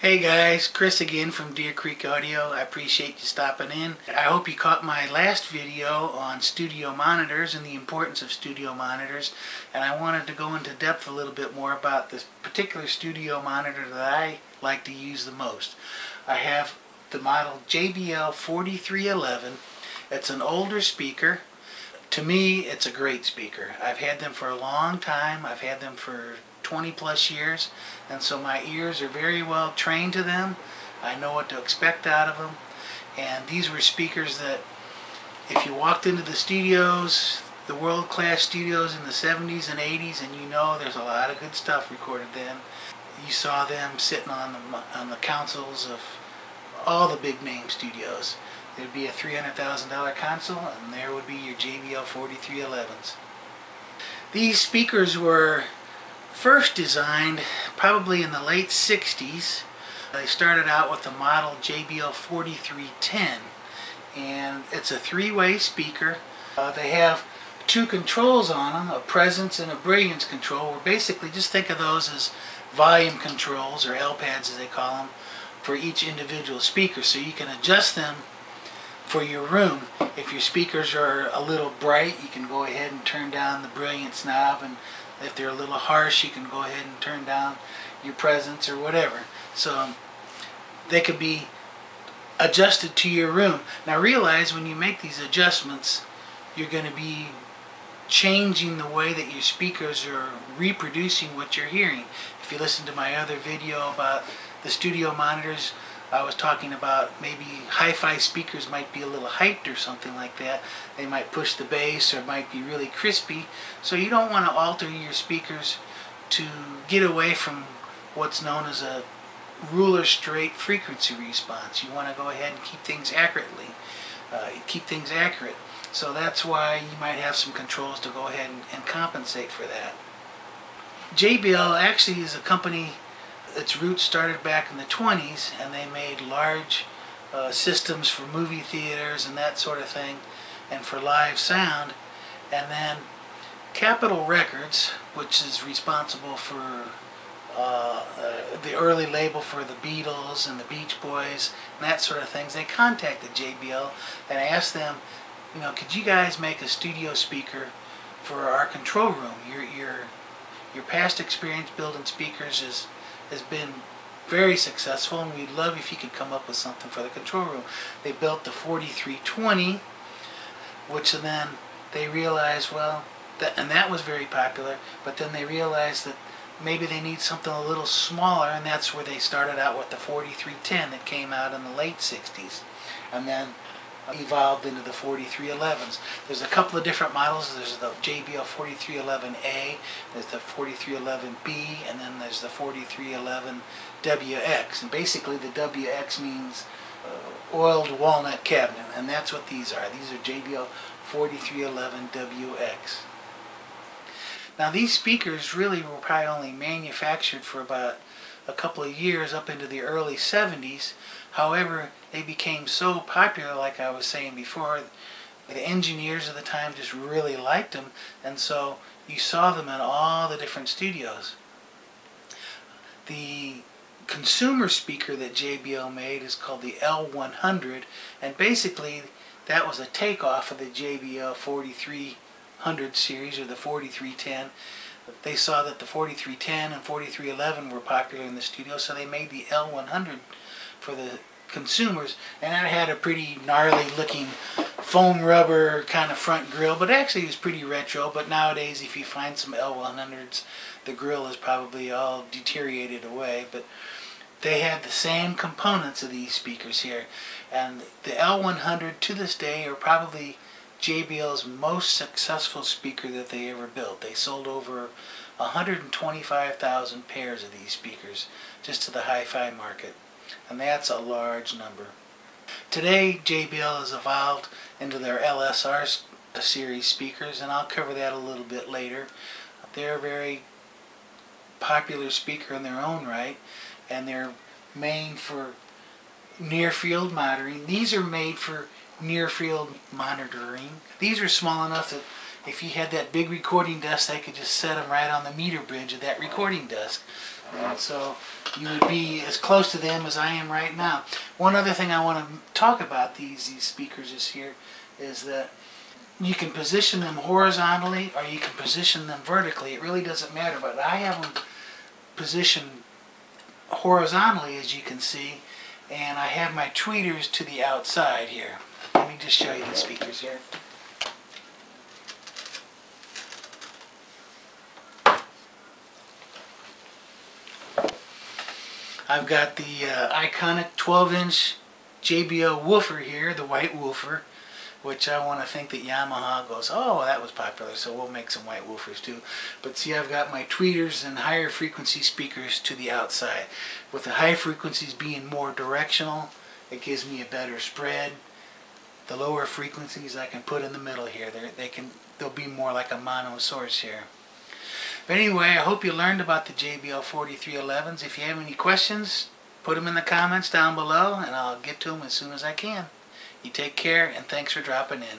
Hey guys, Chris again from Deer Creek Audio. I appreciate you stopping in. I hope you caught my last video on studio monitors and the importance of studio monitors. And I wanted to go into depth a little bit more about this particular studio monitor that I like to use the most. I have the model JBL 4311. It's an older speaker. To me, it's a great speaker. I've had them for a long time. I've had them for 20 plus years and so my ears are very well trained to them. I know what to expect out of them and these were speakers that if you walked into the studios, the world-class studios in the 70s and 80s and you know there's a lot of good stuff recorded then. You saw them sitting on the, on the consoles of all the big name studios. There'd be a $300,000 console and there would be your JBL 4311s. These speakers were first designed probably in the late 60s. They started out with the model JBL 4310 and it's a three-way speaker. Uh, they have two controls on them, a presence and a brilliance control. Where basically just think of those as volume controls or L-pads as they call them for each individual speaker so you can adjust them for your room. If your speakers are a little bright you can go ahead and turn down the brilliance knob and if they're a little harsh, you can go ahead and turn down your presence or whatever. So um, they could be adjusted to your room. Now realize when you make these adjustments, you're going to be changing the way that your speakers are reproducing what you're hearing. If you listen to my other video about the studio monitors, I was talking about maybe hi-fi speakers might be a little hyped or something like that. They might push the bass or might be really crispy. So you don't want to alter your speakers to get away from what's known as a ruler straight frequency response. You want to go ahead and keep things accurately, uh, keep things accurate. So that's why you might have some controls to go ahead and, and compensate for that. JBL actually is a company its roots started back in the 20s and they made large uh, systems for movie theaters and that sort of thing and for live sound. And then Capitol Records which is responsible for uh, uh, the early label for the Beatles and the Beach Boys and that sort of things they contacted JBL and asked them you know could you guys make a studio speaker for our control room? Your your your past experience building speakers is has been very successful and we'd love if you could come up with something for the control room. They built the 4320 which then they realized well that and that was very popular but then they realized that maybe they need something a little smaller and that's where they started out with the 4310 that came out in the late 60s and then evolved into the 4311s. There's a couple of different models. There's the JBL 4311A, there's the 4311B, and then there's the 4311WX. And basically the WX means uh, oiled walnut cabinet, and that's what these are. These are JBL 4311WX. Now these speakers really were probably only manufactured for about a couple of years up into the early 70s. However, they became so popular, like I was saying before, the engineers of the time just really liked them, and so you saw them in all the different studios. The consumer speaker that JBL made is called the L100, and basically that was a takeoff of the JBL 4300 series or the 4310 they saw that the 4310 and 4311 were popular in the studio, so they made the L100 for the consumers, and it had a pretty gnarly looking foam rubber kind of front grill, but actually it was pretty retro, but nowadays if you find some L100s, the grill is probably all deteriorated away, but they had the same components of these speakers here, and the L100 to this day are probably JBL's most successful speaker that they ever built. They sold over 125,000 pairs of these speakers just to the hi-fi market. And that's a large number. Today JBL has evolved into their LSR series speakers and I'll cover that a little bit later. They're a very popular speaker in their own right and they're made for near field monitoring. These are made for near field monitoring. These are small enough that if you had that big recording desk, they could just set them right on the meter bridge of that recording desk. And so you would be as close to them as I am right now. One other thing I want to talk about these these speakers is here is that you can position them horizontally or you can position them vertically. It really doesn't matter, but I have them positioned horizontally as you can see and I have my tweeters to the outside here. Just show you the speakers here. I've got the uh, iconic 12 inch JBL woofer here, the white woofer, which I want to think that Yamaha goes, oh, that was popular, so we'll make some white woofers too. But see, I've got my tweeters and higher frequency speakers to the outside. With the high frequencies being more directional, it gives me a better spread. The lower frequencies I can put in the middle here. They're, they can, they'll be more like a mono source here. But anyway, I hope you learned about the JBL 4311s. If you have any questions, put them in the comments down below and I'll get to them as soon as I can. You take care and thanks for dropping in.